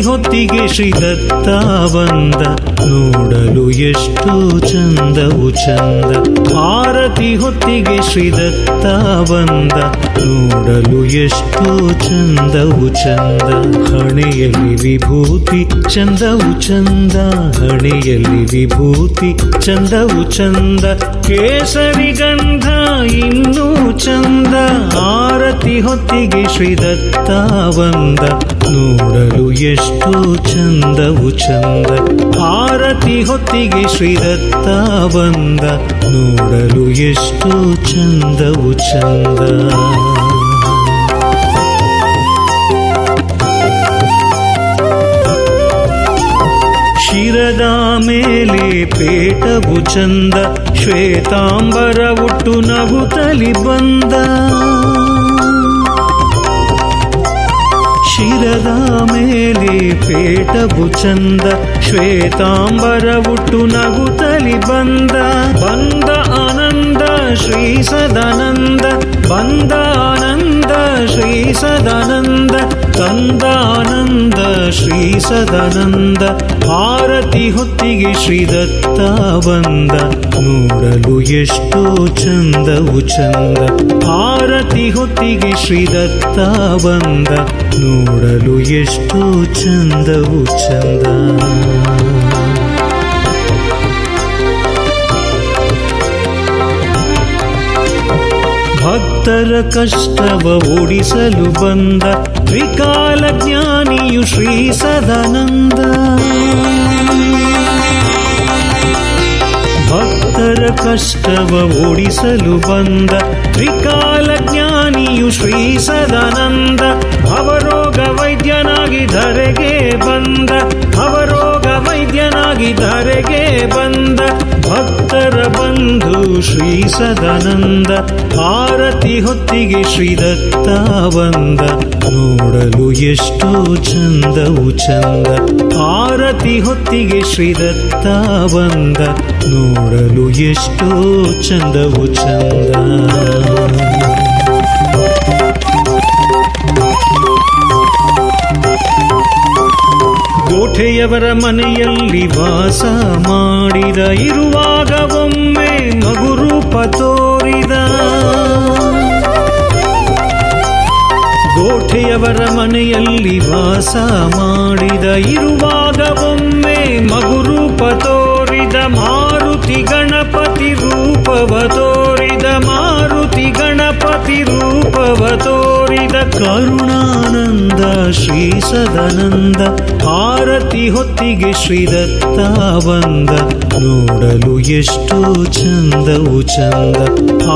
ಹೊತ್ತಿಗೆ ಶ್ರೀದತ್ತ ಬಂದ ನೋಡಲು ಎಷ್ಟು ಚಂದವು ಚಂದ. ಆರತಿ ಹೊತ್ತಿಗೆ ಶ್ರೀದತ್ತ ಬಂದ ನೋಡಲು ಎಷ್ಟು ಚಂದವು ಚಂದ. ಹಣೆಯಲ್ಲಿ ವಿಭೂತಿ, ಚಂದವು ಚಂದ. ಹಣೆಯಲ್ಲಿ ವಿಭೂತಿ, ಚಂದವು ಚಂದ. ಕೇಸರಿ ಗಂಧ ಇನ್ನೂ ಚಂದ. ಆರತಿ ಹೊತ್ತಿಗೆ ಶ್ರೀದತ್ತ ಬಂದ ನೋಡಲು ಎಷ್ಟು ಚಂದವು ಚಂದ. ಆರತಿ ಹೊತ್ತಿಗೆ ಶ್ರೀದತ್ತ ಬಂದ. ನೋಡಲು ಎಷ್ಟು ಚಂದವು ಚಂದ. ಶಿರದ ಮೇಲೆ ಪೇಟವು ಚಂದ. ಶ್ವೇತಾಂಬರ ಉಟ್ಟು ನಗುತ್ತಲಿ ಬಂದ. ಮೇಲೆ ಪೇಟವು ಚಂದ ಶ್ವೇತಾಂಬರ ಉಟ್ಟು ನಗುತ್ತಲಿ ಬಂದ ಬಂದ ಆನಂದ ಶ್ರೀ ಸದಾನಂದ ಬಂದ ಆನಂದ ಶ್ರೀ ಸದಾನಂದ ತಂದ ಆನಂದ ಶ್ರೀ ಸದಾನಂದ ಆರತಿ ಹೊತ್ತಿಗೆ ಶ್ರೀದತ್ತ ಬಂದ ನೋಡಲು ಎಷ್ಟು ಚಂದವು ಚಂದ. ಭಾರತಿ ಹೊತ್ತಿಗೆ ಶ್ರೀದತ್ತ ಬಂದ ನೋಡಲು ಎಷ್ಟು ಚಂದವು ಚಂದ. ಭಕ್ತರ ಕಷ್ಟವ ಓಡಿಸಲು ಬಂದ ತ್ರಿಕಾಲ ಜ್ಞಾನಿಯು ಶ್ರೀ ಸದಾನಂದ. ಭಕ್ತರ ಕಷ್ಟವ ಓಡಿಸಲು ಬಂದ ತ್ರಿಕಾಲ ಜ್ಞಾನಿಯು ಶ್ರೀ ಸದಾನಂದ ಭವರೋಗ ವೈದ್ಯನಾಗಿ ಧರೆಗೆ ಬಂದ. ಭವರೋಗ ವೈದ್ಯನಾಗಿ ಧರೆಗೆ ಬಂದ. ಭಕ್ತರ ಬಂಧು ಶ್ರೀ ಸದಾನಂದ ಭಾರತಿ ಹೊತ್ತಿಗೆ ಶ್ರೀದತ್ತ ಬಂದ. ನೋಡಲು ಎಷ್ಟು ಚಂದವು ಚಂದ. ಆರತಿ ಹೊತ್ತಿಗೆ ಶ್ರೀ ದತ್ತ ಬಂದ. ನೋಡಲು ಎಷ್ಟು ಚಂದವು ಚಂದ. ಗೋಠೆಯವರ ಮನೆಯಲ್ಲಿ ವಾಸ ಮಾಡಿದ, ಇರುವಾಗ ಒಮ್ಮೆ ಮಗುರೂಪ ತೋರಿದ. ಕೋಟೆಯವರ ಮನೆಯಲ್ಲಿ ವಾಸ ಮಾಡಿದ, ಇರುವಾಗ ಒಮ್ಮೆ ಮಗುರೂಪ ತೋರಿದ ಮಾರುತಿ ಗಣಪತಿ ರೂಪವ ತೋರಿದ ಮಾರುತಿ ಗಣಪತಿ ರೂಪವ ತೋರಿದ ಕರುಣಾನಂದ ಶ್ರೀ ಸದಾನಂದ ಆರತಿ ಹೊತ್ತಿಗೆ ಶ್ರೀದತ್ತ ಬಂದ ನೋಡಲು ಎಷ್ಟು ಚಂದವು ಚಂದ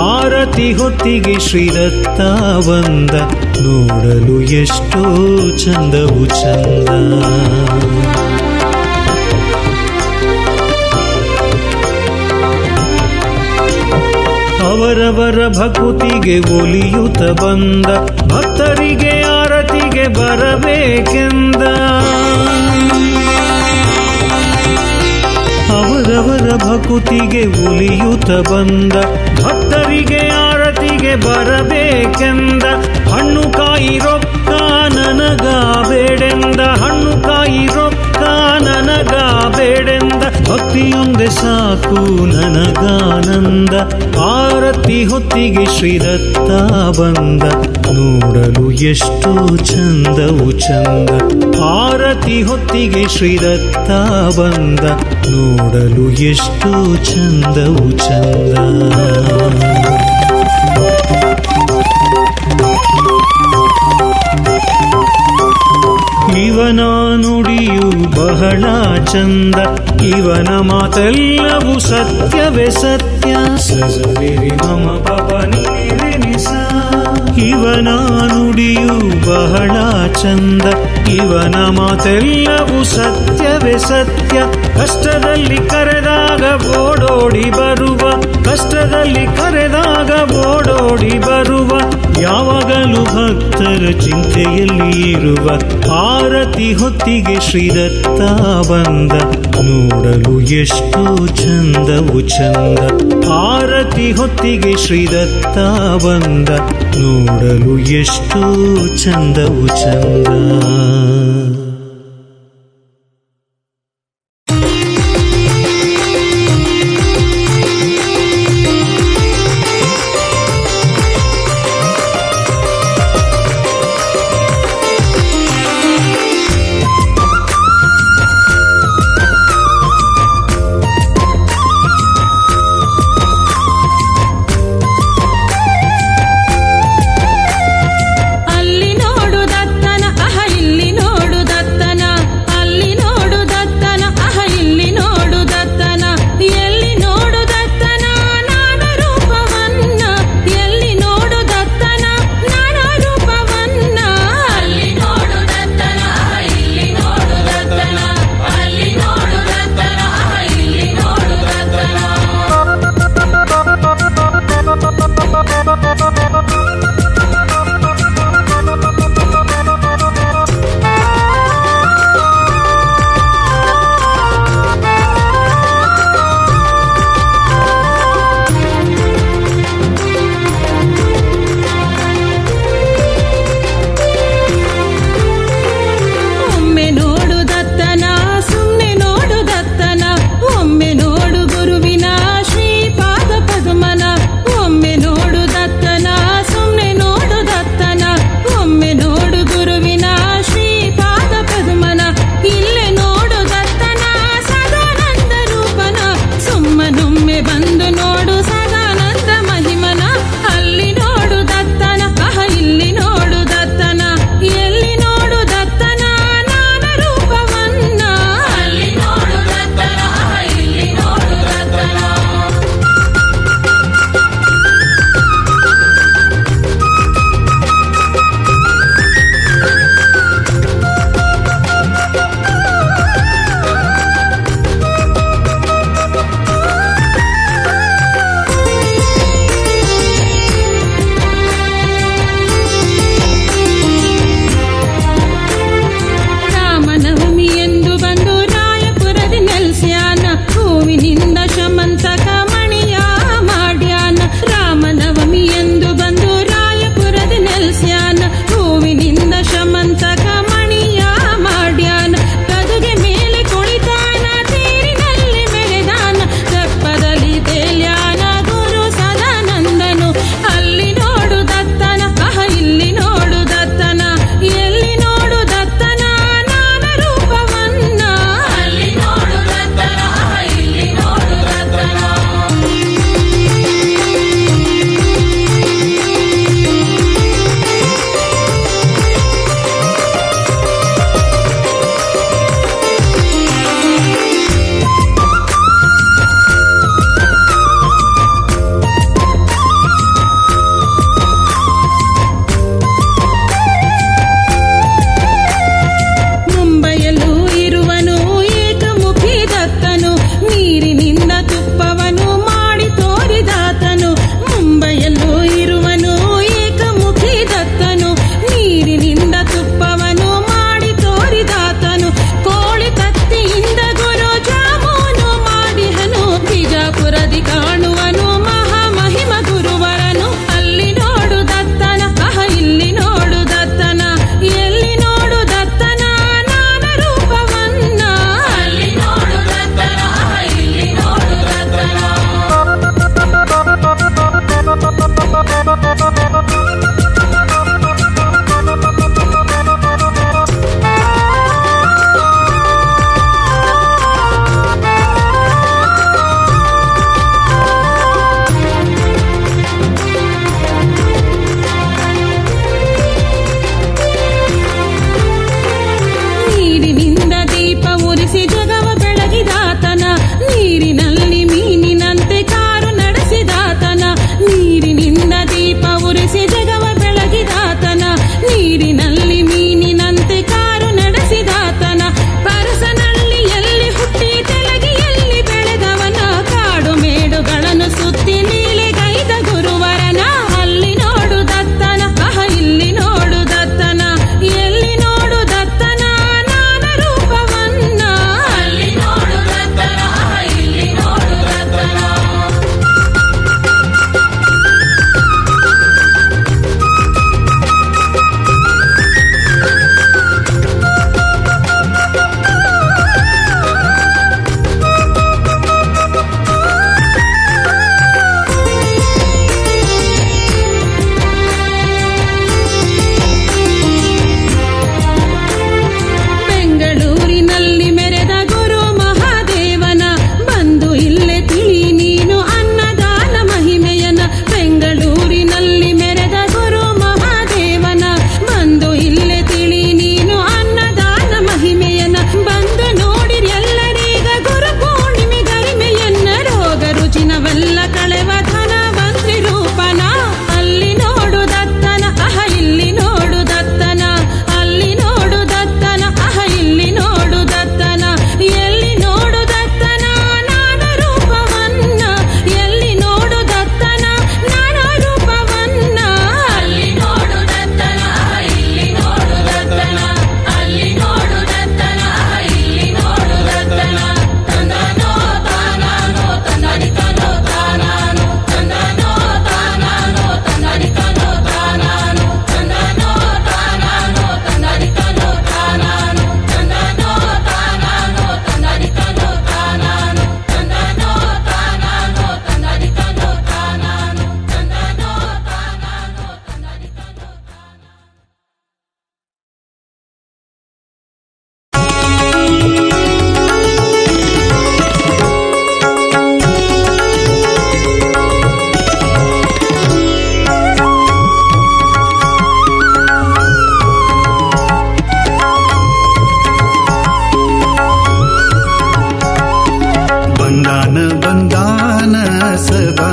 ಆರತಿ ಹೊತ್ತಿಗೆ ಶ್ರೀದತ್ತ ಬಂದ ನೋಡಲು ಎಷ್ಟು ಚಂದವು ಚಂದ ಅವರವರ ಭಕುತಿಗೆ ಒಲಿಯುತ ಬಂದ, ಭಕ್ತರಿಗೆ ಆರತಿಗೆ ಬರಬೇಕೆಂದ. ಅವರವರ ಭಕುತಿಗೆ ಒಲಿಯುತ ಬಂದ, ಭಕ್ತರಿಗೆ ಆರತಿಗೆ ಬರಬೇಕೆಂದ. ಹಣ್ಣು ಕಾಯಿ ರೊಕ್ಕ ನನಗ ಬೇಡೆಂದ ಹಣ್ಣು ಕಾಯಿ ರೊಕ್ಕ ನನಗ ಬೇಡೆಂದ ಭಕ್ತಿಯೊಂದೆ ಸಾಕು ನನಗಾನಂದ ಆರತಿ ಹೊತ್ತಿಗೆ ಶ್ರೀದತ್ತ ಬಂದ, ನೋಡಲು ಎಷ್ಟು ಚಂದವು ಚಂದ ಆರತಿ ಹೊತ್ತಿಗೆ ಶ್ರೀದತ್ತ ಬಂದ, ನೋಡಲು ಎಷ್ಟು ಚಂದವು ಚಂದ. ಇವನ ನುಡಿಯು ಬಹಳ ಚಂದ ಇವನ ಮಾತೆಲ್ಲವೂ ಸತ್ಯವೇ ಸತ್ಯ ಸಜರಿರಿ ಮಮ ಪಪ ನೀರಿನಿಸ ಇವನ ನುಡಿಯು ಬಹಳ ಚಂದ. ಇವನ ಮಾತೆಲ್ಲವೂ ಸತ್ಯವೇ ಸತ್ಯ. ಕಷ್ಟದಲ್ಲಿ ಕರೆದಾಗ ಓಡೋಡಿ ಬರುವ. ಕಷ್ಟದಲ್ಲಿ ಕರೆದಾಗ ಓಡೋಡಿ ಬರುವ. ಯಾವಾಗಲೂ ಭಕ್ತರ ಚಿಂತೆಯಲ್ಲಿ ಇರುವ. ಆರತಿ ಹೊತ್ತಿಗೆ ಶ್ರೀದತ್ತ ಬಂದ. ನೋಡಲು ಎಷ್ಟು ಚಂದವು ಚಂದ. ಆರತಿ ಹೊತ್ತಿಗೆ ಶ್ರೀದತ್ತ ಬಂದ. ನೋಡಲು ಎಷ್ಟು ಚಂದವು ಚಂದ.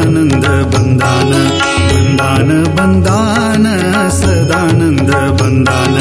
ಸದಾನಂದ ಬಂದಾನ ಬಂದಾನ ಬಂದಾನ ಸದಾನಂದ ಬಂದಾನ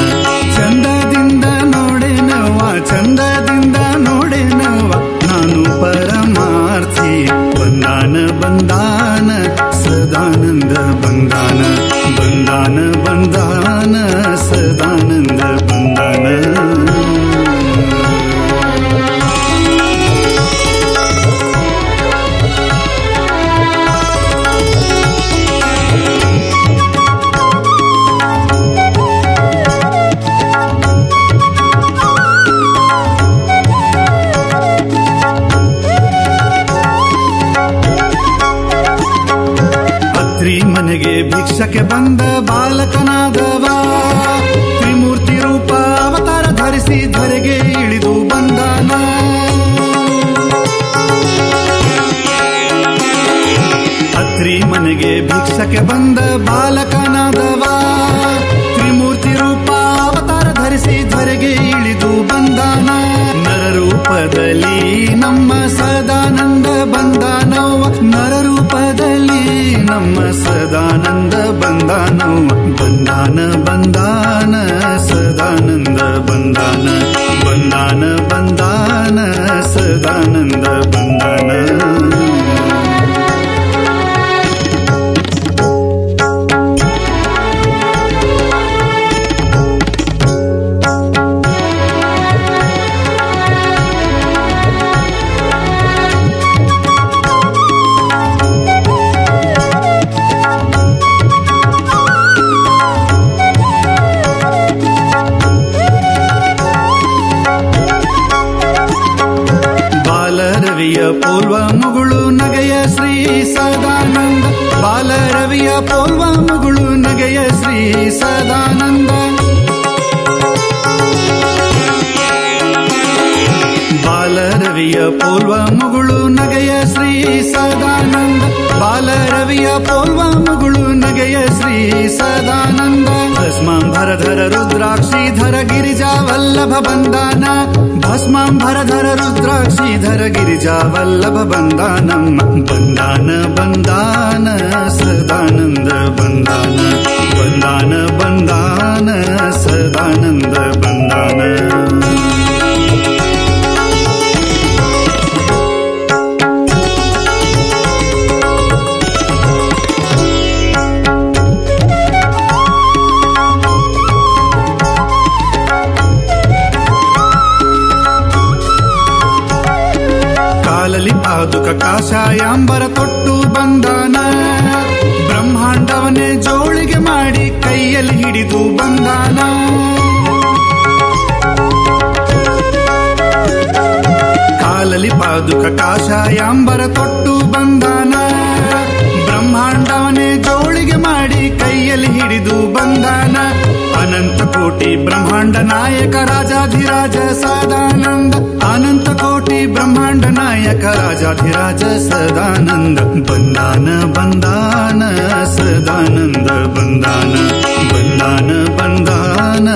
ಬಂದ ಬಾಲಕನಾದವ. ತ್ರಿಮೂರ್ತಿ ರೂಪ ಅವತಾರ ಧರಿಸಿ ಧರೆಗೆ ಇಳಿದು ಬಂದನ. ಅತ್ರಿ ಮನೆಗೆ ಭಿಕ್ಷಕ್ಕೆ ಬಂದ ಬಾಲಕನಾದವ ಸದಾನಂದ ಮಾಡಿ ಕೈಯಲ್ಲಿ ಹಿಡಿದು ಬಂದಾನ? ಕಾಲಲಿ ಪಾದುಕ ಕಾಶಾಯಾಂಬರ ತೊಟ್ಟು ಬಂದಾನ? ಬ್ರಹ್ಮಾಂಡವನೇ ಜೋಳಿಗೆ ಮಾಡಿ ಕೈಯಲ್ಲಿ ಹಿಡಿದು ಬಂದಾನ? ಅನಂತ ಕೋಟಿ ಬ್ರಹ್ಮಾಂಡ ನಾಯಕ ರಾಜಾಧಿರಾಜ ಸದಾನಂದ, ಅನಂತ ಕೋಟಿ ಬ್ರಹ್ಮಾಂಡ ನಾಯಕ ರಾಜಾಧಿರಾಜ ಸದಾನಂದ ಬಂದಾನ ಬಂದಾನ ಸದಾನಂದ ಬಂದಾನ ಬಂದಾನ ಬಂದಾನ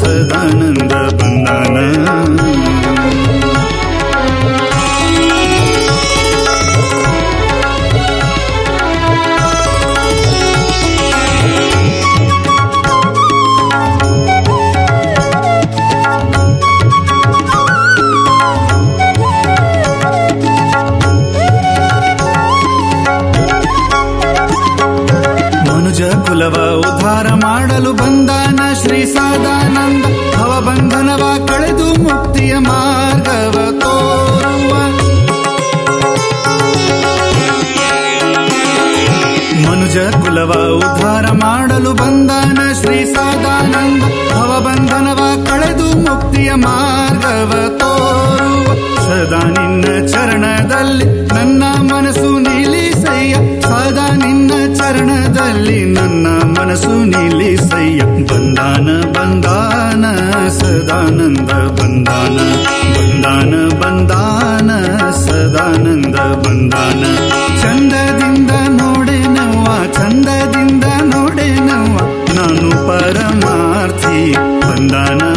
ಸದಾನಂದ ಬಂದಾನ ಮನುಜ ಮಾಡಲು ಬಂದಾನ ಶ್ರೀ ಸದಾನಂದ ಭವಬಂಧನವ ಕಳೆದು ಮುಕ್ತಿಯ ಮಾರ್ಗವ ತೋರುವ. ಮನುಜ ಕುಲವ ಉದ್ಧಾರ ಮಾಡಲು ಬಂದಾನ ಶ್ರೀ ಸದಾನಂದ ಭವಬಂಧನವ ಮುಕ್ತಿಯ ಮಾರ್ಗವ ತೋರುವ ಸದಾ ನಿನ್ನ ಚರಣದಲ್ಲಿ ನನ್ನ ಮನಸ್ಸು ನಿಲ್ಲಿಸಯ್ಯ. ಸದಾ ನಿನ್ನ ಚರಣದಲ್ಲಿ ನನ್ನ ಮನಸ್ಸು ನಿಲ್ಲಿಸಯ್ಯ. ಬಂದಾನ ಬಂದಾನ, ಸದಾನಂದ, ಬಂದಾನ. ಬಂದಾನ ಬಂದಾನ, ಸದಾನಂದ, ಬಂದಾನ. ಚಂದದಿಂದ ನೋಡೆನವ್ವ ಚಂದದಿಂದ ನೋಡೆನವ್ವ. ನಾನು ಪರಮಾರ್ಥಿ ಬಂದಾನ ಬಂದಾನ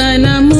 I am.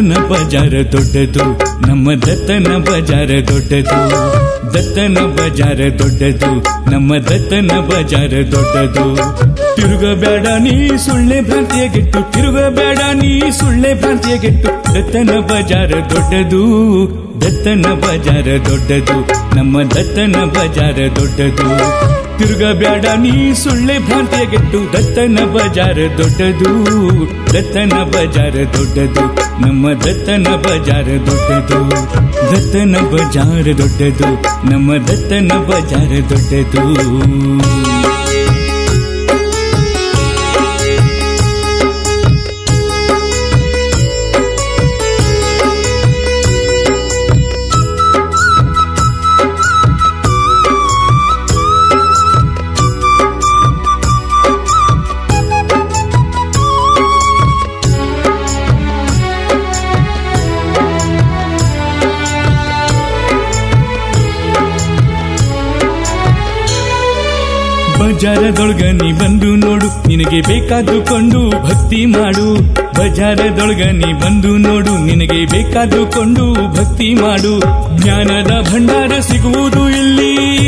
ದತ್ತನ ಬಜಾರ ದೊಡ್ಡದು, ನಮ್ಮ ದತ್ತನ ಬಜಾರ ದೊಡ್ಡದು. ದತ್ತನ ಬಜಾರ ದೊಡ್ಡದು, ನಮ್ಮ ದತ್ತನ ಬಜಾರ ದೊಡ್ಡದು. ತಿರುಗಬೇಡ ನೀ ಸುಳ್ಳೆ ಭ್ರಾಂತಿಯ ಗೆಟ್ಟು ತಿರುಗಬೇಡ ನೀ ಸುಳ್ಳೆ ಭ್ರಾಂತಿಯ ಗೆಟ್ಟು ದತ್ತನ ಬಜಾರ ದೊಡ್ಡದು, ದತ್ತನ ಬಜಾರ ದೊಡ್ಡದು, ನಮ್ಮ ದತ್ತನ ಬಜಾರ ದೊಡ್ಡದು. ತಿರುಗಬೇಡ, ನೀ ಸುಳ್ಳೆ ಭ್ರಾಂತಿಯ ಗೆಟ್ಟು. ದತ್ತನ ಬಜಾರ್ ದೊಡ್ಡದು, ದತ್ತನ ಬಜಾರ್ ದೊಡ್ಡದು. ನಮ್ಮ ದತ್ತನ ಬಜಾರ್ ದೊಡ್ಡದು, ದತ್ತನ ಬಜಾರ್ ದೊಡ್ಡದು. ನಮ್ಮ ದತ್ತನ ಬಜಾರ್ ದೊಡ್ಡದು. ಬಜಾರದೊಳಗ ನೀ ಬಂದು ನೋಡು. ನಿನಗೆ ಬೇಕಾದುಕೊಂಡು ಭಕ್ತಿ ಮಾಡು. ಬಜಾರದೊಳಗ ನೀ ಬಂದು ನೋಡು. ನಿನಗೆ ಬೇಕಾದುಕೊಂಡು ಭಕ್ತಿ ಮಾಡು. ಜ್ಞಾನದ ಭಂಡಾರ ಸಿಗುವುದು ಇಲ್ಲಿ.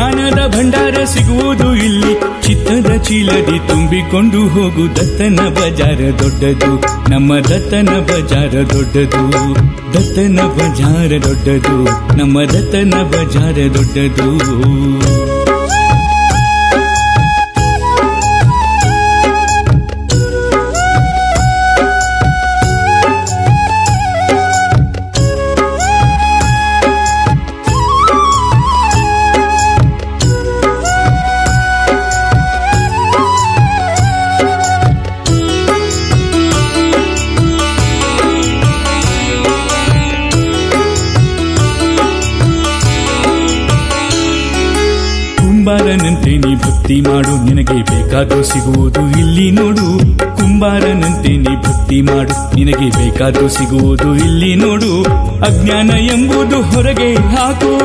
ಜ್ಞಾನದ ಭಂಡಾರ ಸಿಗುವುದು ಇಲ್ಲಿ. ಚಿತ್ತದ ಚೀಲದಿ ತುಂಬಿಕೊಂಡು ಹೋಗು. ದತ್ತನ ಬಜಾರ ದೊಡ್ಡದು. ನಮ್ಮ ದತ್ತನ ಬಜಾರ ದೊಡ್ಡದು. ದತ್ತನ ಬಜಾರ ದೊಡ್ಡದು. ನಮ್ಮ ದತ್ತನ ಬಜಾರ ದೊಡ್ಡದು. ಭಕ್ತಿ ಮಾಡು, ನಿನಗೆ ಬೇಕಾದೋ ಸಿಗುವುದು. ಇಲ್ಲಿ ನೋಡು, ಕುಂಬಾರನಂತೆ ನೀ ಭಕ್ತಿ ಮಾಡು, ನಿನಗೆ ಬೇಕಾದೋ ಸಿಗುವುದು. ಇಲ್ಲಿ ನೋಡು, ಅಜ್ಞಾನ ಎಂಬುದು ಹೊರಗೆ ಹಾಕು.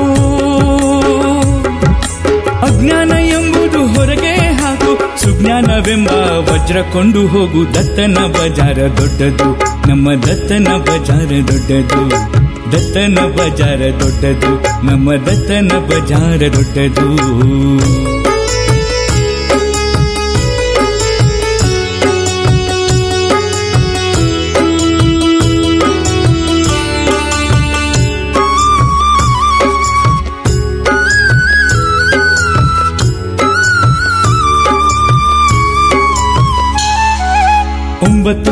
ಅಜ್ಞಾನ ಎಂಬುದು ಹೊರಗೆ ಹಾಕು. ಸುಜ್ಞಾನವೆಂಬ ವಜ್ರ ಕೊಂಡು ಹೋಗು, ದತ್ತನ ಬಜಾರ ದೊಡ್ಡದು. ನಮ್ಮ ದತ್ತನ ಬಜಾರ ದೊಡ್ಡದು. ದತ್ತನ ಬಜಾರ ದೊಡ್ಡದು. ನಮ್ಮ ದತ್ತನ ಬಜಾರ ದೊಡ್ಡದು.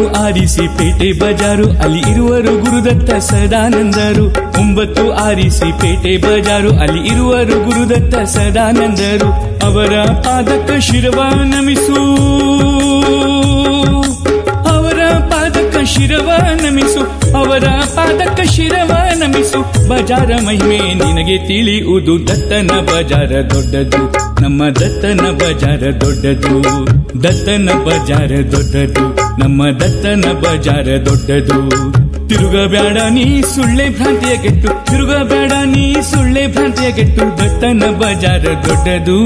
ಒಂಬತ್ತು ಆರಿಸಿ ಪೇಟೆ ಬಜಾರು. ಅಲ್ಲಿ ಇರುವರು ಗುರುದತ್ತ ಸದಾನಂದರು. ಒಂಬತ್ತು ಆರಿಸಿ ಪೇಟೆ ಬಜಾರು. ಅಲ್ಲಿ ಇರುವರು ಗುರುದತ್ತ ಸದಾನಂದರು. ಅವರ ಪಾದಕ ಶಿರವ ನಮಿಸು. ಅವರ ಪಾದಕ ಶಿರವ ನಮಿಸು. ಅವರ ಪಾದಕ ಶಿರವ ನಮಿಸು. ಬಜಾರ ಮಹಿಮೆ ನಿನಗೆ ತಿಳಿಯುವುದು. ದತ್ತನ ಬಜಾರ ದೊಡ್ಡದು. ನಮ್ಮ ದತ್ತನ ಬಜಾರ ದೊಡ್ಡದು. ದತ್ತನ ಬಜಾರ ದೊಡ್ಡದು. ನಮ್ಮ ದತ್ತನ ಬಜಾರ ದೊಡ್ಡದು. ತಿರುಗಬೇಡ ನೀ ಸುಳ್ಳೆ ಭ್ರಾಂತಿಯ ಗೆಟ್ಟು. ತಿರುಗಬೇಡ ನೀ ಸುಳ್ಳೆ ಭ್ರಾಂತಿಯ ಗೆಟ್ಟು. ದತ್ತನ ಬಜಾರ ದೊಡ್ಡದು.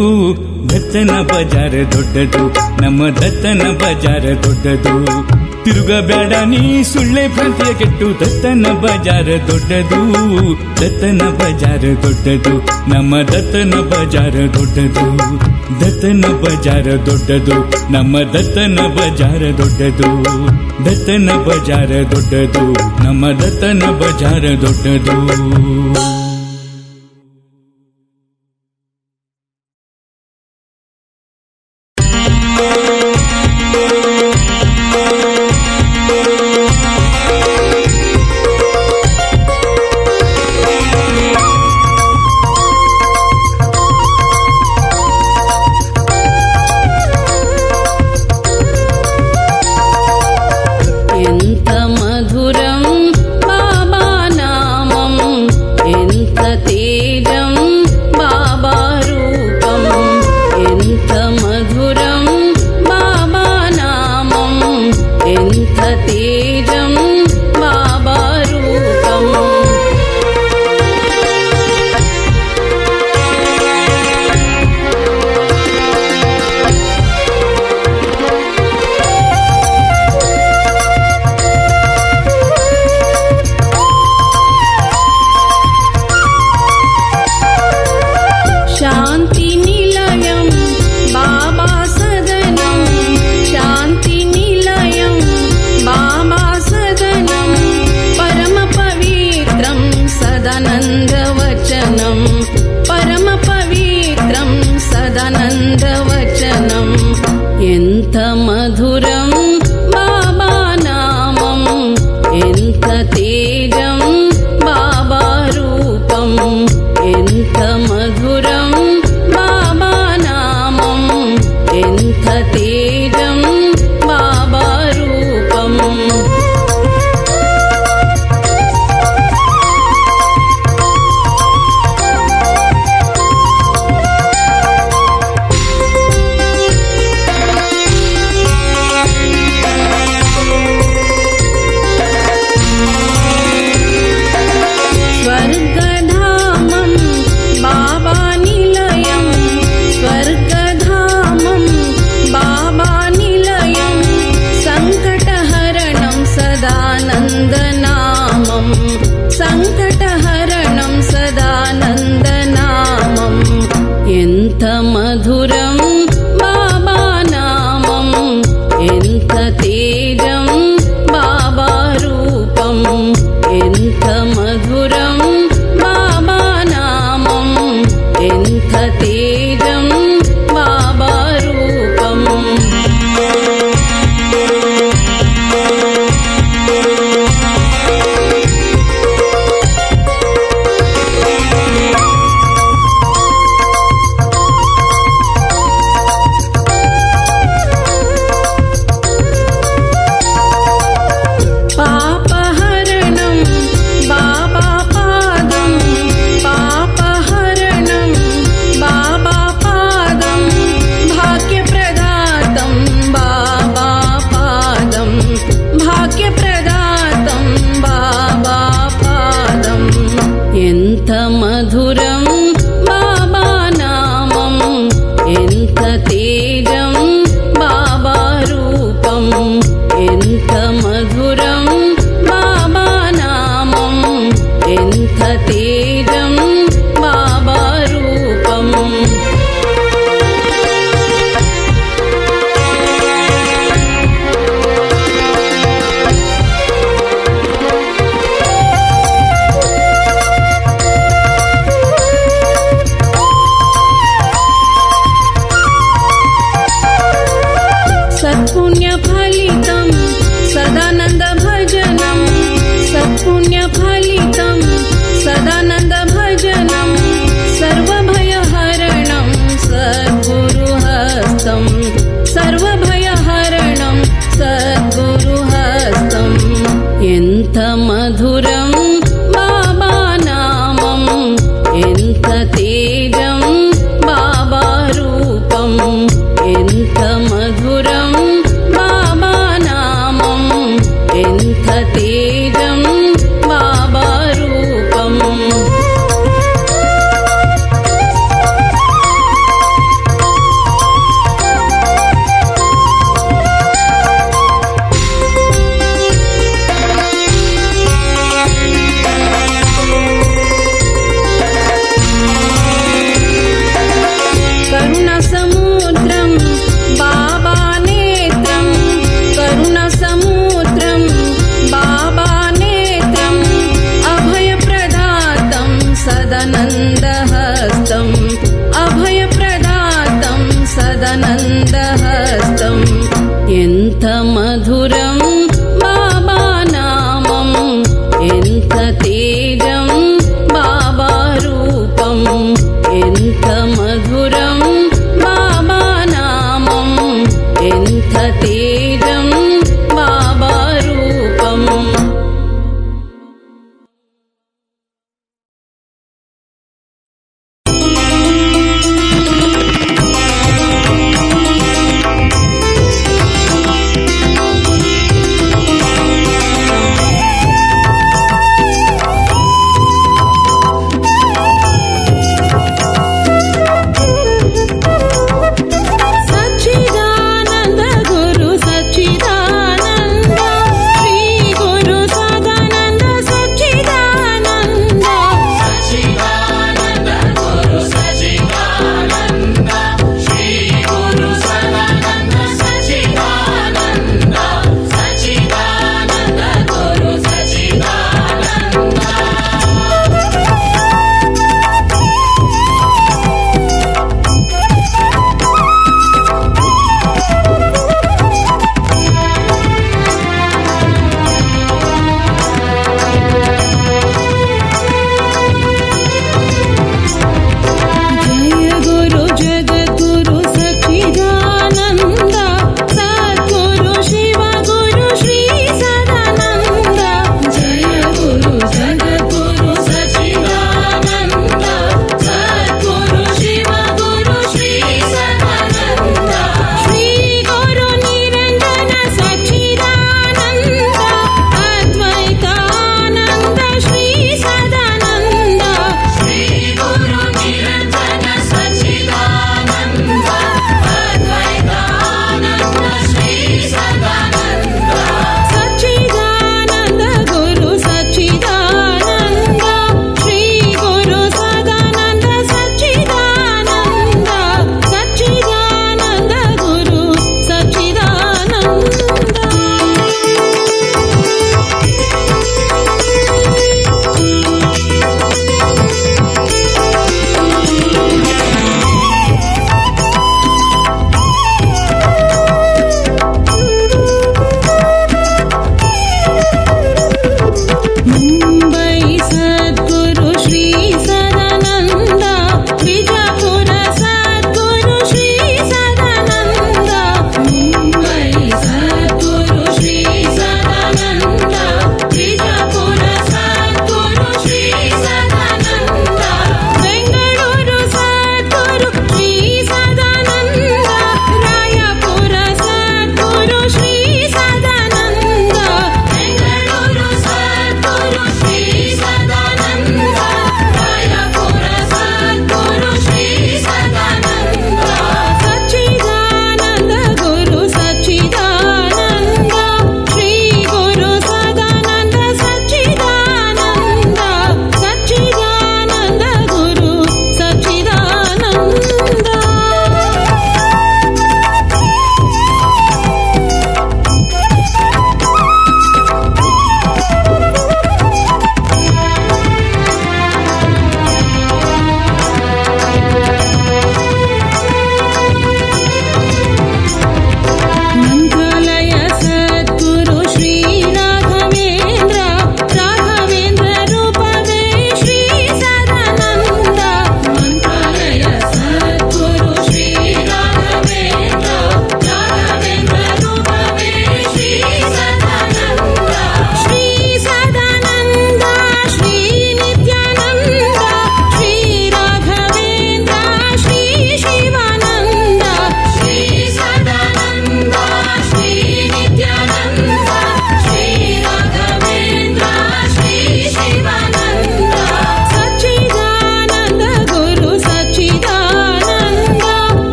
ದತ್ತನ ಬಜಾರ ದೊಡ್ಡದು. ನಮ್ಮ ದತ್ತನ ಬಜಾರ ದೊಡ್ಡದು. ತಿರುಗಬೇಡ ನೀ ಸುಳ್ಳೆ ಭ್ರಾಂತಿಯ ಕೆಟ್ಟು, ದತ್ತನ ಬಜಾರ ದೊಡ್ಡದು, ದತ್ತನ ಬಜಾರ ದೊಡ್ಡದು, ನಮ್ಮ ದತ್ತನ ಬಜಾರ ದೊಡ್ಡದು, ದತ್ತನ ಬಜಾರ ದೊಡ್ಡದು, ನಮ್ಮ ದತ್ತನ ಬಜಾರ ದೊಡ್ಡದು, ದತ್ತನ ಬಜಾರ ದೊಡ್ಡದು, ನಮ್ಮ ದತ್ತನ ಬಜಾರ ದೊಡ್ಡದು. ఎంత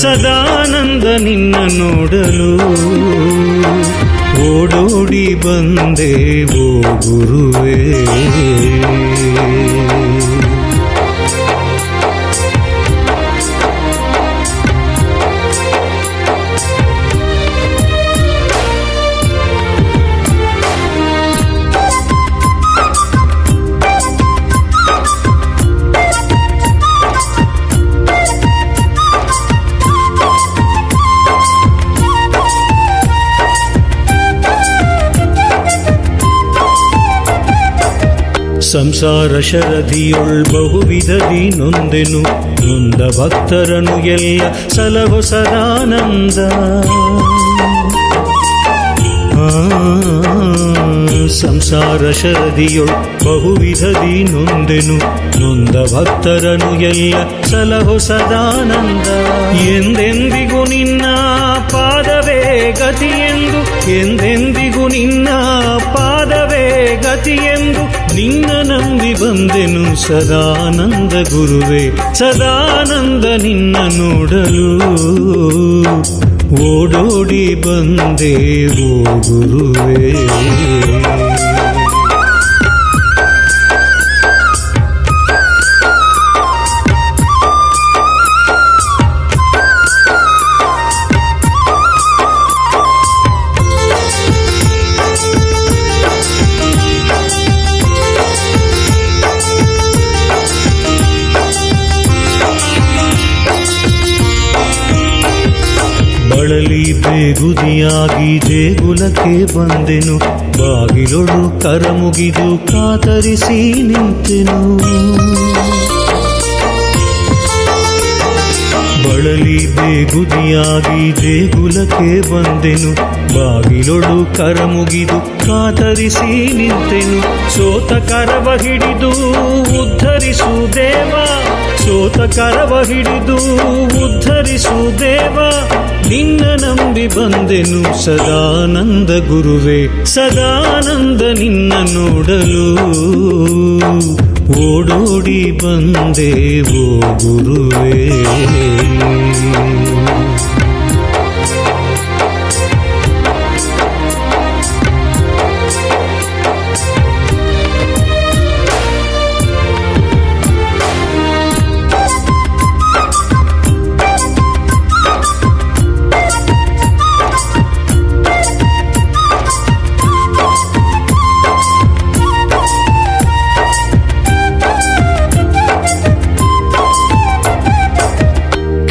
ಸದಾನಂದ ನಿನ್ನ ನೋಡಲು ಓಡೋಡಿ ಬಂದೆ ಓ ಗುರುವೇ. ಸಂಸಾರ ಶರದಿಯೊಳ್ ಬಹುವಿಧದಿ ನೊಂದೆನು ನೊಂದ ಭಕ್ತರನು ಎಲ್ಲ ಸಲಹು ಸದಾನಂದ. ಆ, ಸಂಸಾರ ಶರದಿಯೊಳ್ ಬಹುವಿಧದಿ ನೊಂದೆನು ನೊಂದ ಭಕ್ತರನು ಎಲ್ಲ ಸಲಹು ಸದಾನಂದ. ಎಂದೆಂದಿಗೂ ನಿನ್ನ ಪಾದವೇ ಎಂದು. ಎಂದೆಂದಿಗೂ ನಿನ್ನ ಪಾದವೇ ಎಂದು. ನಿನ್ನ ನಂಬಿ ಬಂದೆನು ಸದಾನಂದ ಗುರುವೇ. ಸದಾನಂದ ನಿನ್ನ ನೋಡಲು. ಓಡೋಡಿ ಬಂದೆ ಓ ಗುರುವೇ. ಬಳಲಿ ಬೇಗುದಿಯಾಗಿ ದೇಗುಲಕ್ಕೆ ಬಂದೆನು. ಬಾಗಿಲೊಳು ಕರ ಮುಗಿದು ಕಾತರಿಸಿ ನಿಂತೆನು. ಬಳಲಿ ಬೇಗುದಿಯಾಗಿ ದೇಗುಲಕ್ಕೆ ಬಂದೆನು. ಬಾಗಿಲೊಳು ಕರ ಮುಗಿದು ಕಾತರಿಸಿ ನಿಂತೆನು. ಸೋತ ಕರವ ಹಿಡಿದು ಉದ್ಧರಿಸು ದೇವ. ಸೋತ ಕರವ ಹಿಡಿದು ಉದ್ಧರಿಸು ದೇವ. ನಿನ್ನ ನಂಬಿ ಬಂದೆನು ಸದಾನಂದ ಗುರುವೇ ಸದಾನಂದ ನಿನ್ನ ನೋಡಲು. ಓಡೋಡಿ ಬಂದೆ ಓ ಗುರುವೇ.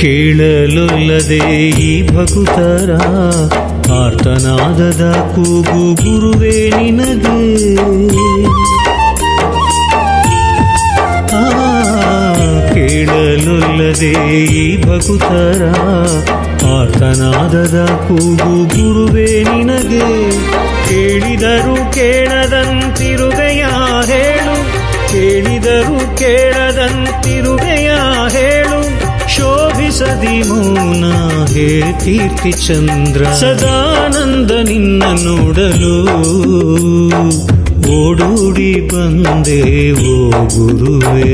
ಕೇಳಲೊಲ್ಲದೆ ಈ ಭಕುತರ ಆರ್ತನಾದದ ಕೂಗು ಗುರುವೇ ನಿನಗೆ. ಕೇಳಲೊಲ್ಲದೆ ಈ ಭಕುತರ ಆರ್ತನಾದದ ಕೂಗು ಗುರುವೇ ನಿನಗೆ. ಕೇಳಿದರು ಕೇಳದಂತಿರುವೆಯ ಹೇಳು. ಕೇಳಿದರು ಕೇಳದಂತಿರುವೆಯ ಶೋಭಿಸದಿ ಮೌನ ಹೇ ಕೀರ್ತಿ ಚಂದ್ರ. ಸದಾನಂದ ನಿನ್ನ ನೋಡಲು ಓಡೂಡಿ ಬಂದೆ ಓ ಗುರುವೇ.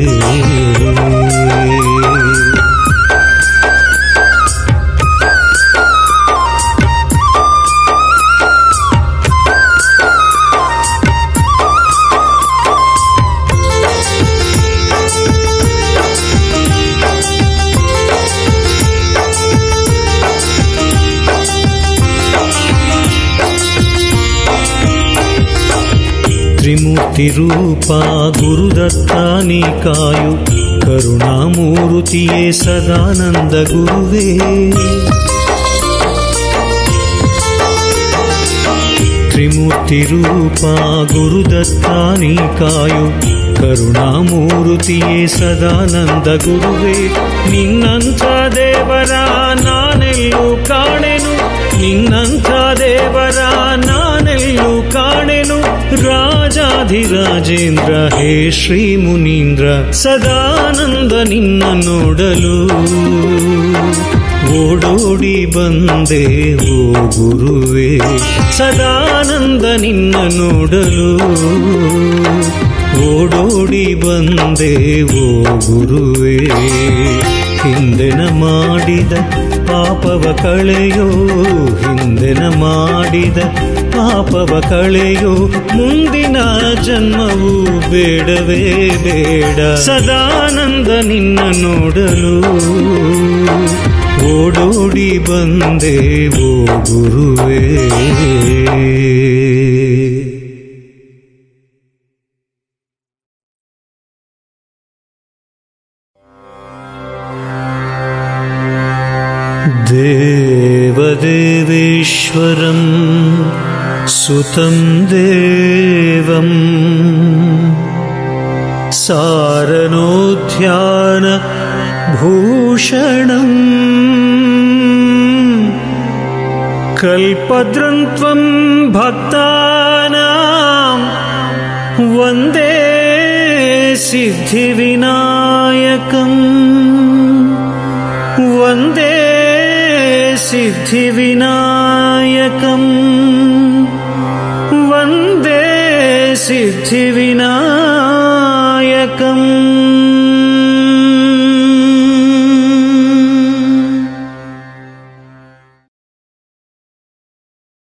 ತ್ರಿಮೂರ್ತಿ ರೂಪ ಗುರುದತ್ತ ನೀ ಕಾಯು ಕರುಣಾಮೂರ್ತಿಯೇ ಸದಾನಂದ ಗುರುವೇ ತ್ರಿಮೂರ್ತಿ ರೂಪ ಗುರುದತ್ತ ನೀ ಕಾಯು ಕರುಣಾಮೂರ್ತಿಯೇ ಸದಾನಂದ ಗುರುವೇ ನಿನ್ನಂಥ ದೇವರ ನಾನು ನಾನೆಲ್ಲೂ ಕಾಣೆನು ನಿನ್ನಂಥ ದೇವರ ನಾನೆಲ್ಲೂ ಕಾಣೆನು ರಾಜಾಧಿರಾಜೇಂದ್ರ, ಹೇ ಶ್ರೀ ಮುನೀಂದ್ರ ಸದಾನಂದ ನಿನ್ನ ನೋಡಲು. ಓಡೋಡಿ ಬಂದೆ ಓ ಗುರುವೇ, ಸದಾನಂದ ನಿನ್ನ ನೋಡಲು. ಓಡೋಡಿ ಬಂದೆ ಓ ಗುರುವೇ, ಹಿಂದೆನ ಮಾಡಿದ ಪಾಪವ ಕಳೆಯೋ, ಹಿಂದೆನ ಮಾಡಿದ ಪಾಪವ ಕಳೆಯು ಮುಂದಿನ ಜನ್ಮವು ಬೇಡವೇ ಬೇಡ. ಸದಾನಂದ ನಿನ್ನ ನೋಡಲು ಓಡೋಡಿ ಬಂದೆ ಓ ಗುರುವೇ. सुतं देवम्। सारनोद्यान भूषणम्। कल्पद्रन्त्वं भक्तानां वन्दे सिद्धिविनायकम्। वन्दे सिद्धिविनायकम् পৃথিবী